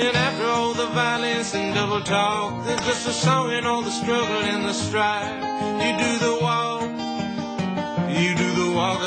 And after all the violence and double talk, there's just a song in all the struggle and the strife. You do the walk, you do the walk